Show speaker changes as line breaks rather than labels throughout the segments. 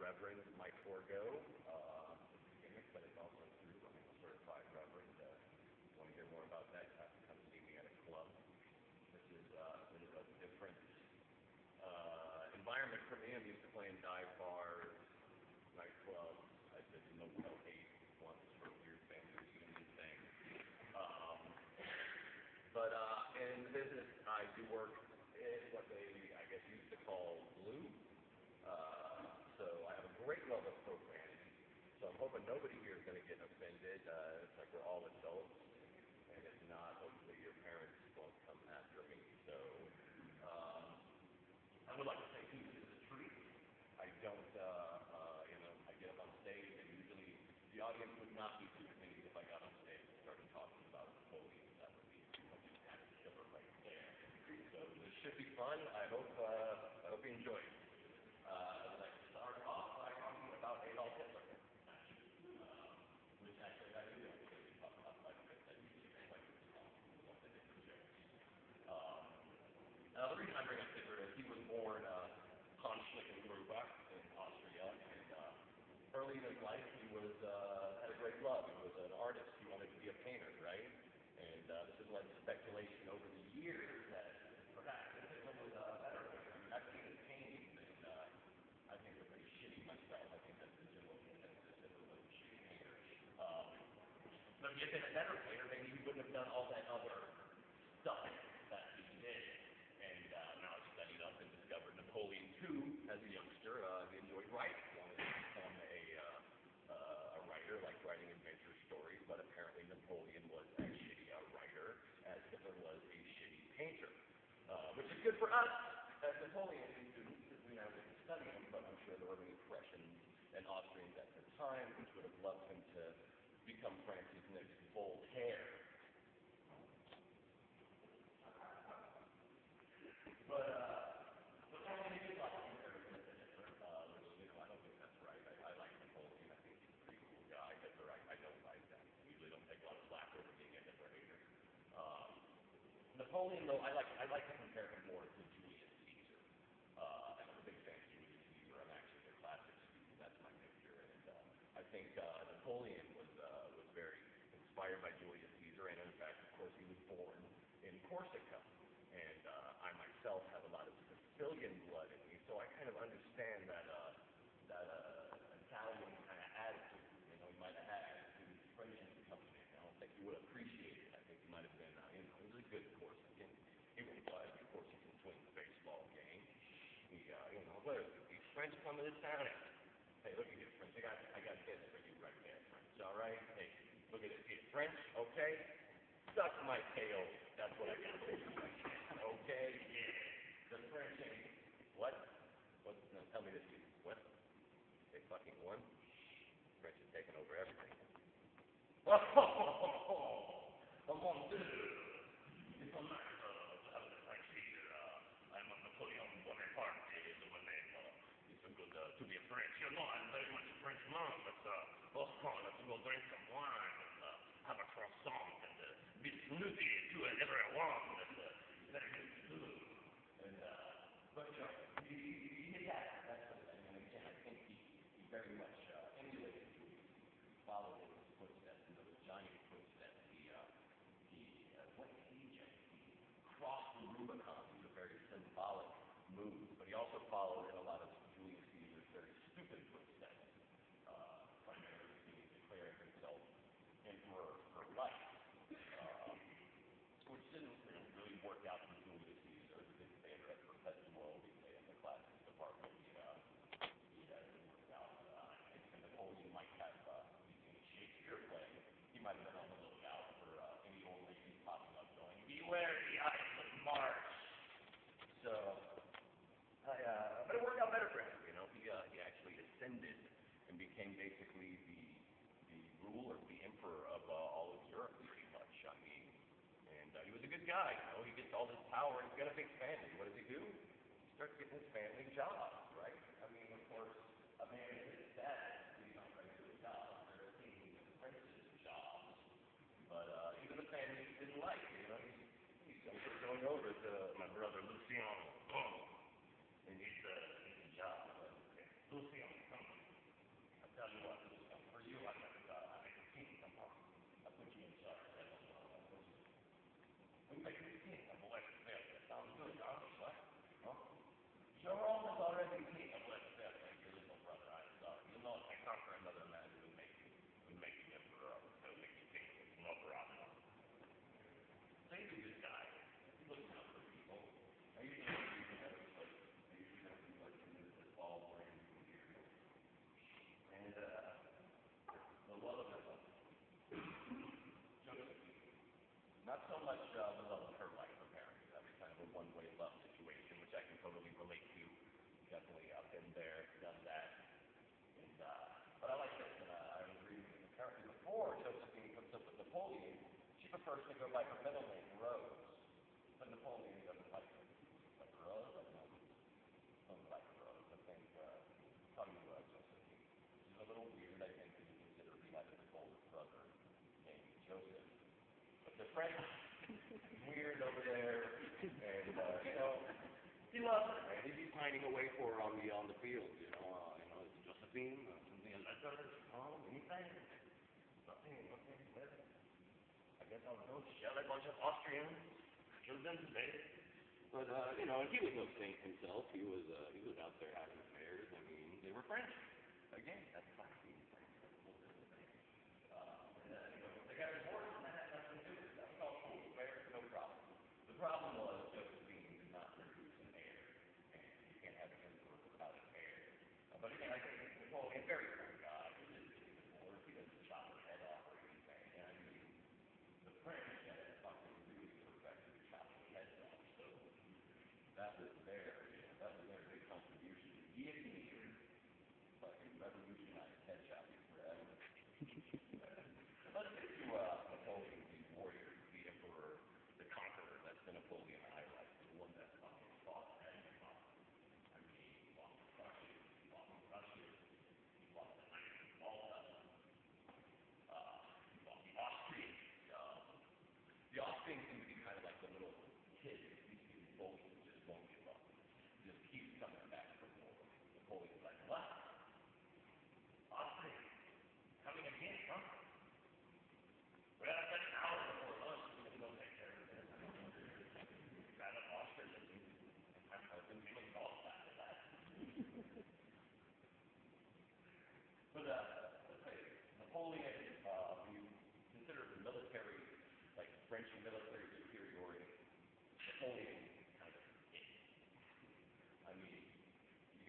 Reverend Mike Orgo. Uh, but it's also true. I'm a certified Reverend. Uh, want to hear more about that? Have to come see me at a club. This is uh, bit of a different uh, environment for me. I'm used to playing dive bars, nightclubs. I did Motel 8 once for a weird family reunion thing. Um, but uh, in the business, I do work in what they, I guess, used to call blue. Uh, so I have a great love of programming. So I'm hoping nobody here is going to get offended. Uh, it's like we're all adults. And if not, hopefully your parents won't come after me. So um, I would like to say two is a treat. I don't, uh, uh, you know, I get up on stage and usually the audience would not be too pleased if I got on stage and started talking about Napoleon. That would be kind of right there. So this should be fun. I hope, uh, I hope you enjoy it. Uh, I'd like to start off by talking about Adolf Hitler. Uh, which actually I do actually talk about quite a bit. That usually I like to talk about the different jokes. Um, now the reason I bring up Hitler is he was born uh, Hans Schlickengrubach in Austria, and uh, early in his life he was uh, had a great love. He was an artist. He wanted to be a painter, right? And uh, this has led to speculation over the years that perhaps Hitler was a better painter. I've seen his paintings, and uh, I think they're pretty shitty myself. I think that's the general consensus. Hitler was a shitty painter. Um, but if he had been a better painter, maybe he wouldn't have done all that other stuff that he did. And uh, now I've studied up and discovered Napoleon too as a youngster. Uh, he enjoyed writing, wanted to become a, uh, uh, a writer, like writing adventure stories, but apparently Napoleon was as shitty a writer as Hitler was a shitty painter. Uh, which is good for us. As Napoleon students, because we now get to study him, but I'm sure there were many Prussians and Austrians at the time which would have loved him to become France's next Voltaire. But, uh, but I mean, he did like I. I like Napoleon think, uh, Napoleon was, uh, was very inspired by Julius Caesar. And in fact, of course, he was born in Corsica. And uh, I myself have a lot of Sicilian blood in me, so I kind of understand that uh, that uh, Italian kind of attitude, you know, he might have had to his French coming in. I don't think he would appreciate it. I think he might have been, uh, you know, he was a good Corsican. He was of course he can swing the baseball game. He, uh, you know, what are these French coming to town? Hey, look at this, French. I got, I got this for you right there, French. All right? Hey, look at this. Here, French, okay? Suck my tail. That's what I got for you. Okay? Yeah. The French ain't. What? What? No, tell me this. What? They fucking won? French is taking over everything. Oh, mon Dieu. It's a matter of the French leader. Uh, I'm a Napoleon Bonaparte. The one name. Uh, it's so good uh, to be French. You I'm very much a Frenchman. Let's, uh, oh, let's go drink some wine and uh, have a croissant and uh, be snooty to everyone. That's uh, very good do. And, uh, but, you know, he, he, he did that. That's what I mean. I think he, he very much uh, emulated Julius. He followed in his footsteps, in those giant footsteps. He, uh, he uh, what did he just, he crossed the Rubicon. It was a very symbolic move, but he also followed in a lot of Julius Caesar's very stupid footsteps, uh, primarily being declaring himself emperor for life, uh, which didn't really work out for Julius Caesar. He didn't stay at perpetual, he stayed in the classics department. He, uh, he uh, didn't work out. Uh, I think Napoleon might have, uh, seen a Shakespeare play. He might have been on the lookout for uh, any old lady popping up going, beware the ides of March. So, I, uh, but it worked out better for him. You know, he uh, he actually ascended and became basically the the ruler, the emperor of uh, all of Europe, pretty much. I mean, and uh, he was a good guy. You know, he gets all this power. He's got a big family. What does he do? He starts getting his family jobs, make it again. first to go by her middle name, Rose. But Napoleon doesn't like her. Like Rose, I know. Doesn't like Rose. I think uh, Tommy Rose was thinking. She's a little weird, I think, when you consider being like his older brother named Joseph. But the French weird over there, and uh, you know. He loves her, man. He'd be finding a for her on the on the field, you know. Uh, you know, it's Josephine, uh, something like that. Oh, anything. Nothing, nothing guess I'll go shell a bunch of Austrians, kill them today. But, uh, you know, he was no saint himself. He was, uh, he was out there having affairs. I mean, they were French. Again, that's fine.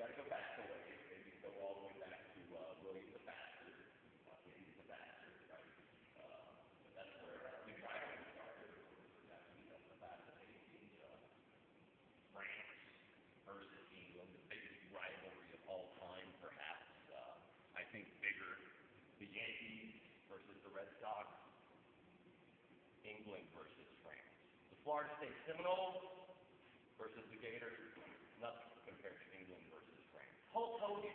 got to go back a ways. Maybe go all the way back to uh, William the Bastard, uh, Henry the Bastard, right? Uh, but that's where I think I started. That's the Bastard in uh, France versus England, the biggest rivalry of all time, perhaps. Uh, I think bigger, the Yankees versus the Red Sox, England versus France. The Florida State Seminoles versus the Gators, nothing compared to England versus France. Hulk Hogan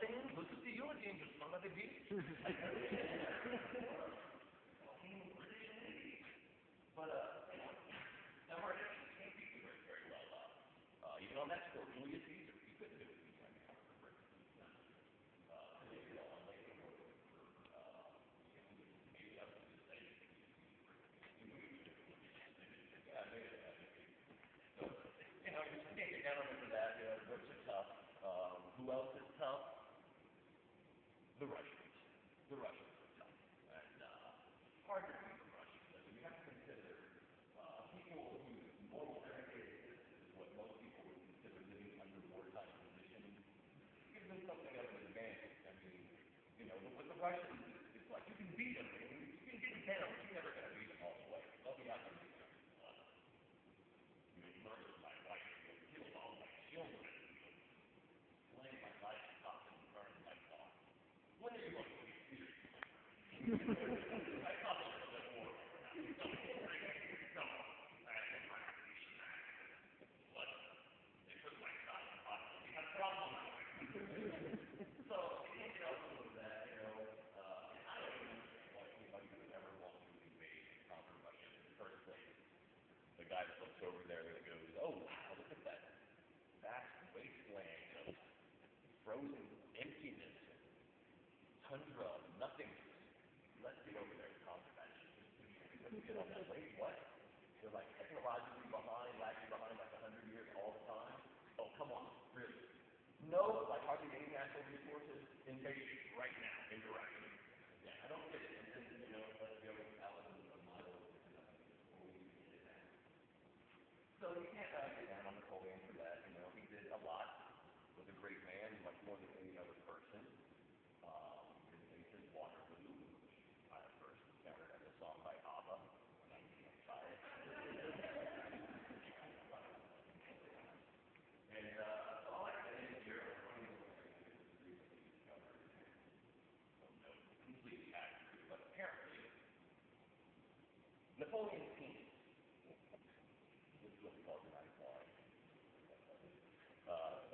saying, good to see you again, you son of a bitch. but, uh, know, what's the question? It's like you can beat them. You can get them.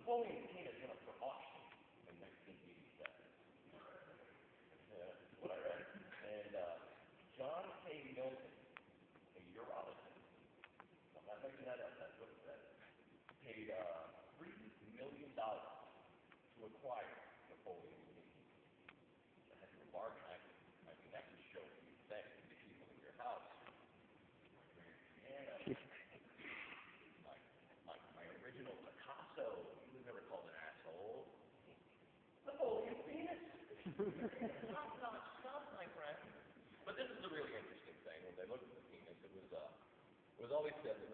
fully not, my friend. But this is a really interesting thing. When they looked at the penis, it was, uh, it was always said that